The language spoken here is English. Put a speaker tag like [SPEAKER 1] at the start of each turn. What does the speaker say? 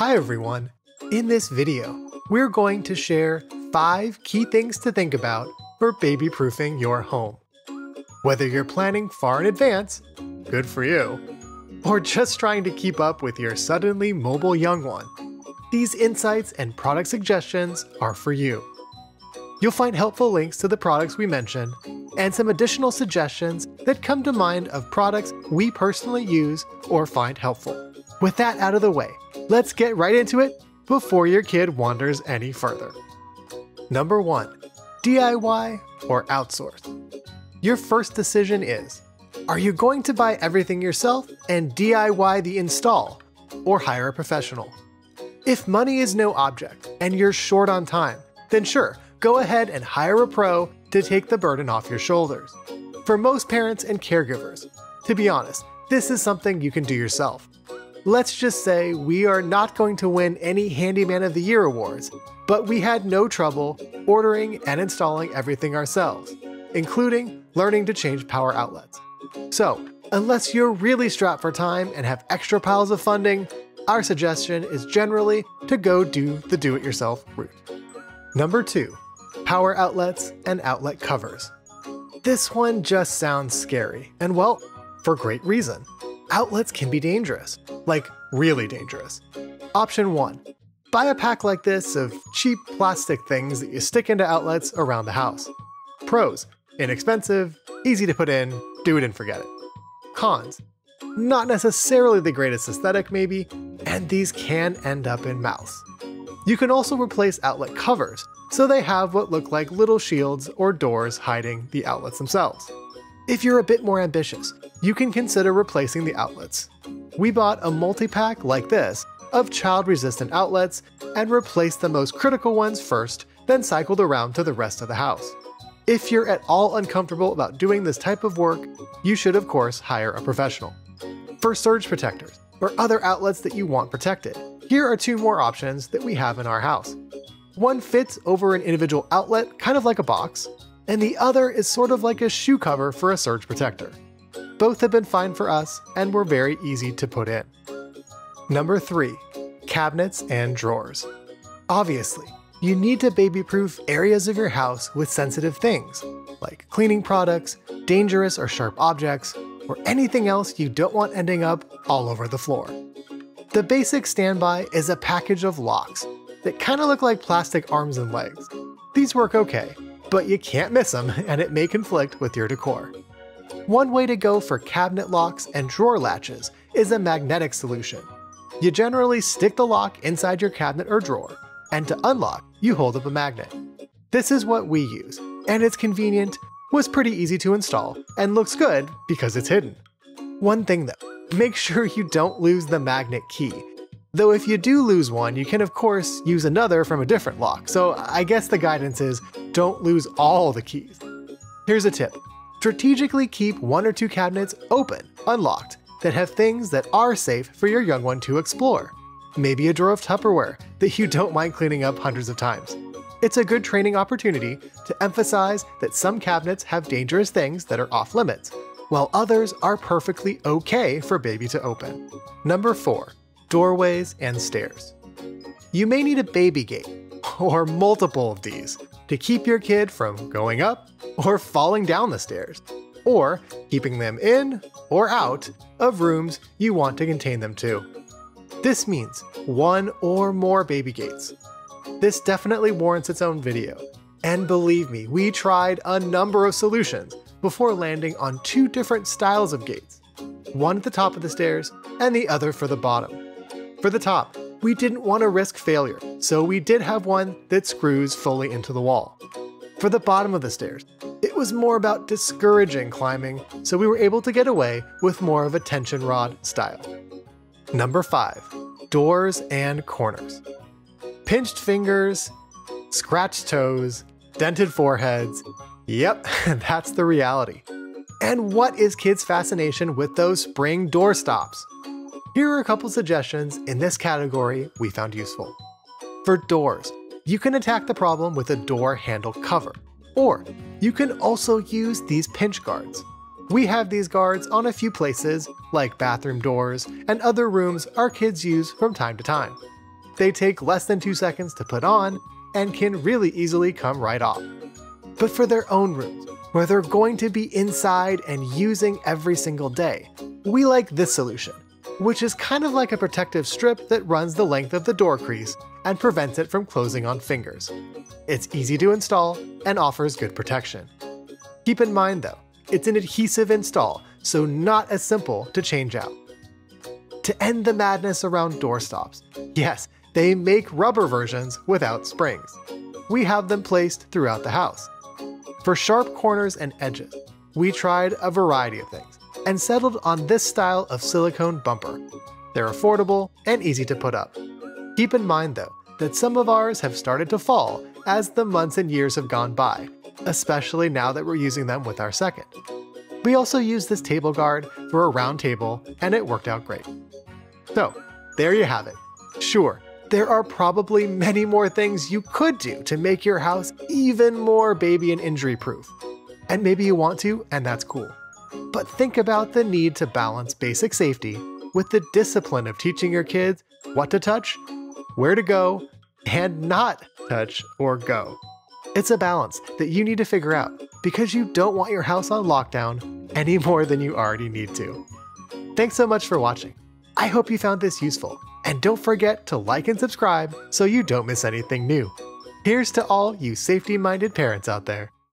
[SPEAKER 1] Hi everyone! In this video, we're going to share 5 key things to think about for baby proofing your home. Whether you're planning far in advance, good for you, or just trying to keep up with your suddenly mobile young one, these insights and product suggestions are for you. You'll find helpful links to the products we mention and some additional suggestions that come to mind of products we personally use or find helpful. With that out of the way, let's get right into it before your kid wanders any further. Number 1. DIY or outsource. Your first decision is Are you going to buy everything yourself and DIY the install, or hire a professional? If money is no object and you're short on time, then sure, go ahead and hire a pro to take the burden off your shoulders. For most parents and caregivers, to be honest, this is something you can do yourself. Let's just say we are not going to win any Handyman of the Year awards, but we had no trouble ordering and installing everything ourselves, including learning to change power outlets. So, unless you're really strapped for time and have extra piles of funding, our suggestion is generally to go do the do it yourself route. Number two, power outlets and outlet covers. This one just sounds scary, and well, for great reason. Outlets can be dangerous, like really dangerous. Option 1 Buy a pack like this of cheap plastic things that you stick into outlets around the house. Pros inexpensive, easy to put in, do it and forget it. Cons not necessarily the greatest aesthetic, maybe, and these can end up in mouths. You can also replace outlet covers, so they have what look like little shields or doors hiding the outlets themselves. If you're a bit more ambitious, you can consider replacing the outlets. We bought a multi-pack like this of child-resistant outlets and replaced the most critical ones first, then cycled around to the rest of the house. If you're at all uncomfortable about doing this type of work, you should of course hire a professional. For surge protectors, or other outlets that you want protected, here are two more options that we have in our house. One fits over an individual outlet, kind of like a box, and the other is sort of like a shoe cover for a surge protector. Both have been fine for us and were very easy to put in. Number 3. Cabinets and drawers. Obviously, you need to baby-proof areas of your house with sensitive things, like cleaning products, dangerous or sharp objects, or anything else you don't want ending up all over the floor. The basic standby is a package of locks that kind of look like plastic arms and legs. These work okay, but you can't miss them and it may conflict with your decor. One way to go for cabinet locks and drawer latches is a magnetic solution. You generally stick the lock inside your cabinet or drawer, and to unlock, you hold up a magnet. This is what we use, and it's convenient was pretty easy to install, and looks good because it's hidden. One thing though, make sure you don't lose the magnet key. Though if you do lose one, you can of course use another from a different lock, so I guess the guidance is don't lose all the keys. Here's a tip. Strategically keep one or two cabinets open, unlocked, that have things that are safe for your young one to explore. Maybe a drawer of Tupperware that you don't mind cleaning up hundreds of times. It's a good training opportunity to emphasize that some cabinets have dangerous things that are off limits, while others are perfectly okay for baby to open. Number 4. Doorways and stairs. You may need a baby gate, or multiple of these, to keep your kid from going up or falling down the stairs, or keeping them in or out of rooms you want to contain them to. This means one or more baby gates, this definitely warrants its own video. And believe me, we tried a number of solutions before landing on two different styles of gates. One at the top of the stairs, and the other for the bottom. For the top, we didn't want to risk failure, so we did have one that screws fully into the wall. For the bottom of the stairs, it was more about discouraging climbing, so we were able to get away with more of a tension rod style. Number 5. Doors and Corners pinched fingers, scratched toes, dented foreheads. Yep, that's the reality. And what is kids' fascination with those spring door stops? Here are a couple suggestions in this category we found useful. For doors, you can attack the problem with a door handle cover, or you can also use these pinch guards. We have these guards on a few places, like bathroom doors and other rooms our kids use from time to time. They take less than two seconds to put on and can really easily come right off. But for their own rooms, where they're going to be inside and using every single day, we like this solution, which is kind of like a protective strip that runs the length of the door crease and prevents it from closing on fingers. It's easy to install and offers good protection. Keep in mind though, it's an adhesive install, so not as simple to change out. To end the madness around doorstops, yes, they make rubber versions without springs. We have them placed throughout the house. For sharp corners and edges, we tried a variety of things and settled on this style of silicone bumper. They're affordable and easy to put up. Keep in mind though, that some of ours have started to fall as the months and years have gone by, especially now that we're using them with our second. We also used this table guard for a round table and it worked out great. So, there you have it. Sure, there are probably many more things you could do to make your house even more baby and injury proof. And maybe you want to, and that's cool. But think about the need to balance basic safety with the discipline of teaching your kids what to touch, where to go, and not touch or go. It's a balance that you need to figure out because you don't want your house on lockdown any more than you already need to. Thanks so much for watching. I hope you found this useful, and don't forget to like and subscribe so you don't miss anything new. Here's to all you safety minded parents out there.